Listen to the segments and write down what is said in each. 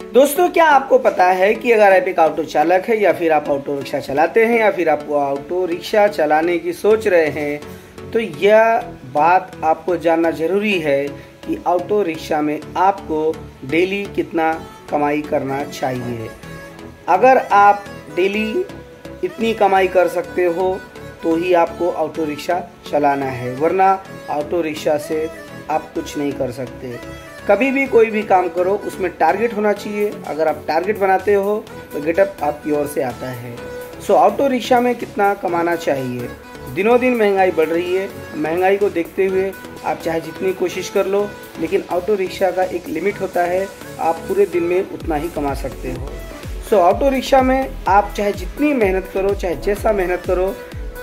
दोस्तों, क्या आपको पता है कि अगर आप एक ऑटो चालक है या फिर आप ऑटो रिक्शा चलाते हैं या फिर आप ऑटो रिक्शा चलाने की सोच रहे हैं तो यह बात आपको जानना ज़रूरी है कि ऑटो रिक्शा में आपको डेली कितना कमाई करना चाहिए। अगर आप डेली इतनी कमाई कर सकते हो तो ही आपको ऑटो रिक्शा चलाना है, वरना ऑटो रिक्शा से आप कुछ नहीं कर सकते। कभी भी कोई भी काम करो, उसमें टारगेट होना चाहिए। अगर आप टारगेट बनाते हो तो गेटअप आपकी ओर से आता है। सो ऑटो रिक्शा में कितना कमाना चाहिए? दिनों दिन महँगाई बढ़ रही है। महँगाई को देखते हुए आप चाहे जितनी कोशिश कर लो, लेकिन ऑटो रिक्शा का एक लिमिट होता है। आप पूरे दिन में उतना ही कमा सकते हो। सो ऑटो रिक्शा में आप चाहे जितनी मेहनत करो, चाहे जैसा मेहनत करो,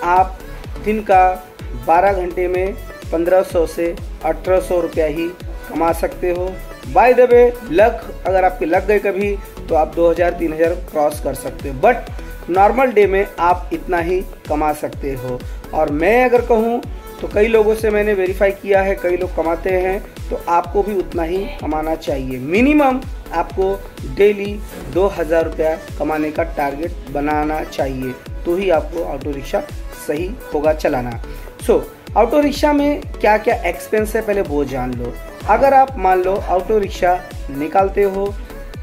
आप दिन का 12 घंटे में 1500 से 1800 रुपया ही कमा सकते हो। बाय द वे लक अगर आपके लग गए कभी तो आप 2000 3000 क्रॉस कर सकते हो। बट नॉर्मल डे में आप इतना ही कमा सकते हो। और मैं अगर कहूँ तो कई लोगों से मैंने वेरीफाई किया है कई लोग कमाते हैं तो आपको भी उतना ही कमाना चाहिए। मिनिमम आपको डेली दो हज़ार रुपया कमाने का टारगेट बनाना चाहिए। तो ही आपको ऑटो रिक्शा सही होगा चलाना। सो so, ऑटो रिक्शा में क्या क्या एक्सपेंस है, पहले वो जान लो। अगर आप मान लो ऑटो रिक्शा निकालते हो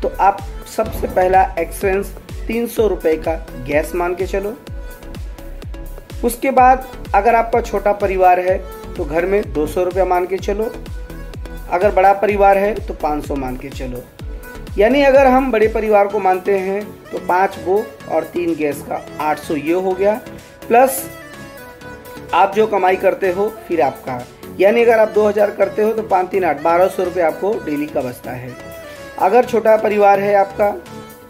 तो आप सबसे पहला एक्सपेंस तीन सौ रुपये का गैस मान के चलो। उसके बाद अगर आपका छोटा परिवार है तो घर में दो सौ रुपया मान के चलो। अगर बड़ा परिवार है तो पाँच सौ मान के चलो। यानी अगर हम बड़े परिवार को मानते हैं तो पाँच वो और तीन गैस का आठ सौ, ये हो गया। प्लस आप जो कमाई करते हो, फिर आपका। यानी अगर आप 2000 करते हो तो पाँच तीन आठ, बारह सौ रुपये आपको डेली का बचता है। अगर छोटा परिवार है आपका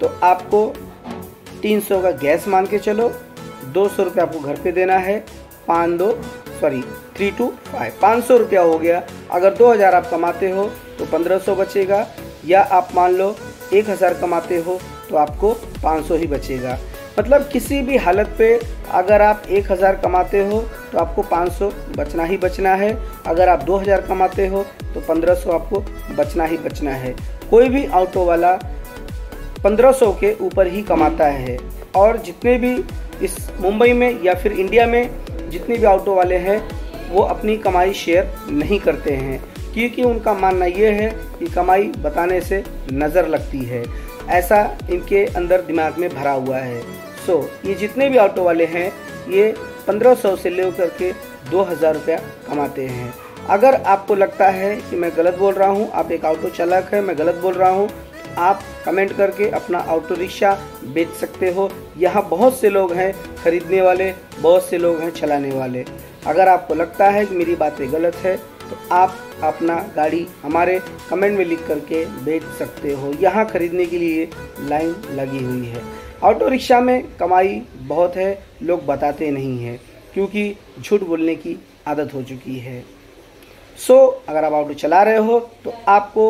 तो आपको 300 का गैस मान के चलो, दो सौ रुपये आपको घर पे देना है, पाँच दो, सॉरी, थ्री टू फाइव, पाँच सौ रुपया हो गया। अगर 2000 आप कमाते हो तो 1500 बचेगा, या आप मान लो एक हज़ार कमाते हो तो आपको 500 ही बचेगा। मतलब किसी भी हालत पे अगर आप एक हज़ार कमाते हो तो आपको पाँच सौ बचना ही बचना है। अगर आप दो हज़ार कमाते हो तो पंद्रह सौ आपको बचना ही बचना है। कोई भी ऑटो वाला पंद्रह सौ के ऊपर ही कमाता है। और जितने भी इस मुंबई में या फिर इंडिया में जितने भी ऑटो वाले हैं, वो अपनी कमाई शेयर नहीं करते हैं। क्योंकि उनका मानना ये है कि कमाई बताने से नज़र लगती है। ऐसा इनके अंदर दिमाग में भरा हुआ है। सो ये जितने भी ऑटो वाले हैं, ये 1500 से लेकर के दो हज़ार रुपया कमाते हैं। अगर आपको लगता है कि मैं गलत बोल रहा हूँ, आप एक ऑटो चालक है, मैं गलत बोल रहा हूँ, आप कमेंट करके अपना ऑटो रिक्शा बेच सकते हो। यहाँ बहुत से लोग हैं खरीदने वाले, बहुत से लोग हैं चलाने वाले। अगर आपको लगता है कि मेरी बातें गलत है तो आप अपना गाड़ी हमारे कमेंट में लिख करके बेच सकते हो। यहाँ खरीदने के लिए लाइन लगी हुई है। ऑटो रिक्शा में कमाई बहुत है लोग बताते नहीं हैं क्योंकि झूठ बोलने की आदत हो चुकी है। सो so, अगर आप ऑटो चला रहे हो तो आपको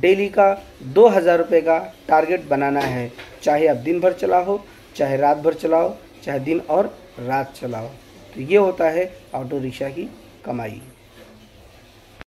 डेली का दो हज़ार रुपये का टारगेट बनाना है। चाहे आप दिन भर चलाओ चाहे रात भर चलाओ चाहे दिन और रात चलाओ। तो ये होता है ऑटो रिक्शा की कमाई।